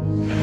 Thank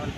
और